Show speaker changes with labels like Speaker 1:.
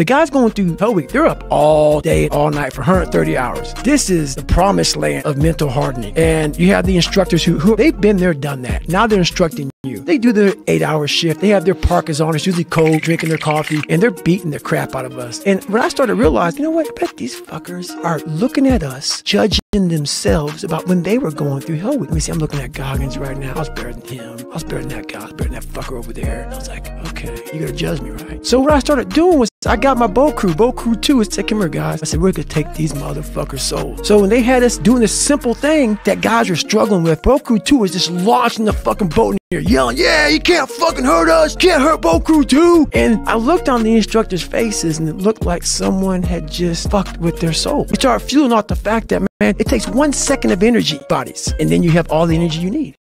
Speaker 1: The guys going through Hell Week, they're up all day, all night for 130 hours. This is the promised land of mental hardening. And you have the instructors who, who they've been there, done that. Now they're instructing you. They do their eight hour shift. They have their parkas on. It's usually cold, drinking their coffee, and they're beating the crap out of us. And when I started to realize, you know what? I bet these fuckers are looking at us, judging themselves about when they were going through hell week. Let me see, I'm looking at Goggins right now. I was better than him. I was better than that guy. I was better than that fucker over there. And I was like, okay, you gotta judge me, right? So what I started doing was I got my boat crew, boat crew two. is taking here, guys. I said, we're gonna take these motherfuckers' souls. So when they had us doing this simple thing that guys were struggling with, boat crew two was just launching the fucking boat in here yelling, yeah, you can't fucking hurt us. Can't hurt Boat Crew two. And I looked on the instructors' faces and it looked like someone had just fucked with their soul. We started fueling off the fact that, man, it takes one second of energy, bodies, and then you have all the energy you need.